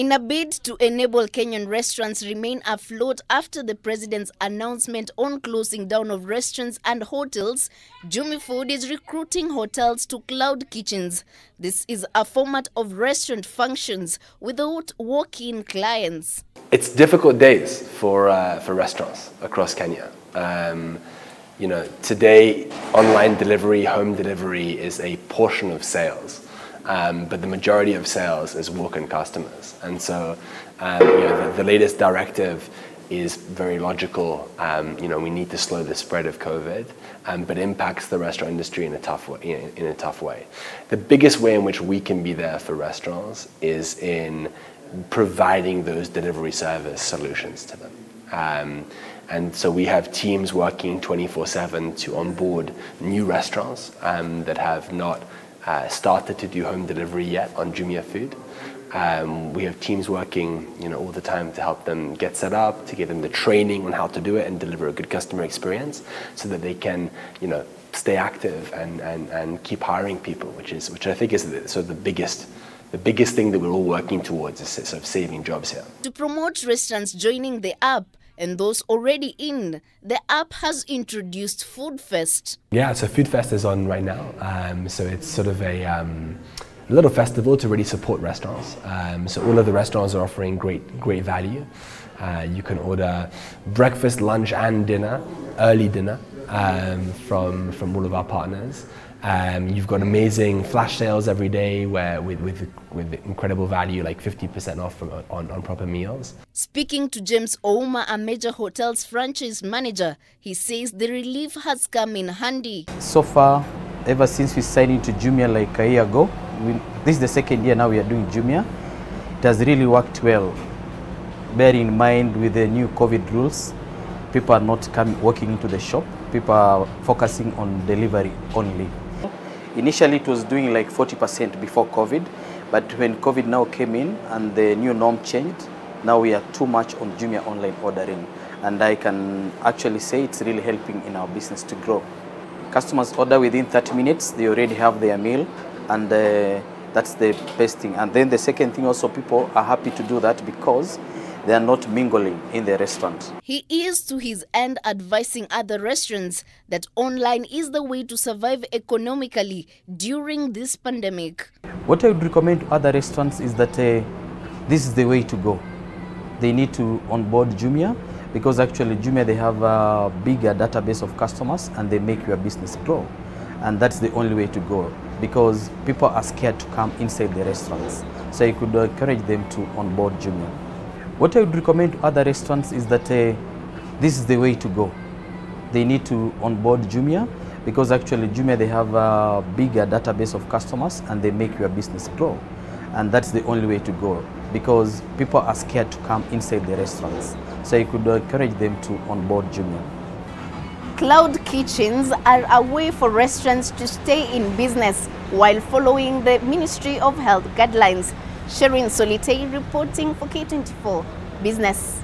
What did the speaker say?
In a bid to enable Kenyan restaurants remain afloat after the president's announcement on closing down of restaurants and hotels, Jumia Food is recruiting hotels to cloud kitchens. This is a format of restaurant functions without walk-in clients. It's difficult days for uh, for restaurants across Kenya. Um, you know, today online delivery, home delivery is a portion of sales. Um, but the majority of sales is walk-in customers. And so, um, you know, the, the, latest directive is very logical. Um, you know, we need to slow the spread of COVID, um, but impacts the restaurant industry in a tough way. In, in, a tough way. The biggest way in which we can be there for restaurants is in providing those delivery service solutions to them. Um, and so we have teams working 24/7 to onboard new restaurants um, that have not uh, started to do home delivery yet on Jumia Food. Um, we have teams working, you know, all the time to help them get set up, to give them the training on how to do it and deliver a good customer experience, so that they can, you know, stay active and, and, and keep hiring people, which is which I think is the, sort of the biggest the biggest thing that we're all working towards is sort of saving jobs here. To promote restaurants joining the app, and those already in, the app has introduced Food Fest. Yeah, so Food Fest is on right now. Um, so it's sort of a um, little festival to really support restaurants. Um, so all of the restaurants are offering great, great value. Uh, you can order breakfast, lunch, and dinner, early dinner um, from from all of our partners. Um, you've got amazing flash sales every day where with, with, with incredible value, like 50% off from, on, on proper meals. Speaking to James Ouma, a major hotels franchise manager, he says the relief has come in handy. So far, ever since we signed into Jumia like a year ago, we, this is the second year now we are doing Jumia. It has really worked well. Bear in mind with the new COVID rules, people are not coming, walking into the shop. People are focusing on delivery only. Initially, it was doing like 40% before COVID, but when COVID now came in and the new norm changed, now we are too much on Jumia online ordering. And I can actually say it's really helping in our business to grow. Customers order within 30 minutes, they already have their meal, and uh, that's the best thing. And then the second thing also, people are happy to do that because they are not mingling in the restaurant. He is to his end advising other restaurants that online is the way to survive economically during this pandemic. What I would recommend to other restaurants is that uh, this is the way to go. They need to onboard Jumia because actually Jumia they have a bigger database of customers and they make your business grow. And that's the only way to go because people are scared to come inside the restaurants. So you could encourage them to onboard Jumia. What I would recommend to other restaurants is that uh, this is the way to go. They need to onboard Jumia because actually Jumia they have a bigger database of customers and they make your business grow. And that's the only way to go because people are scared to come inside the restaurants. So you could encourage them to onboard Jumia. Cloud kitchens are a way for restaurants to stay in business while following the Ministry of Health guidelines Sherin Solitei reporting for K24 Business.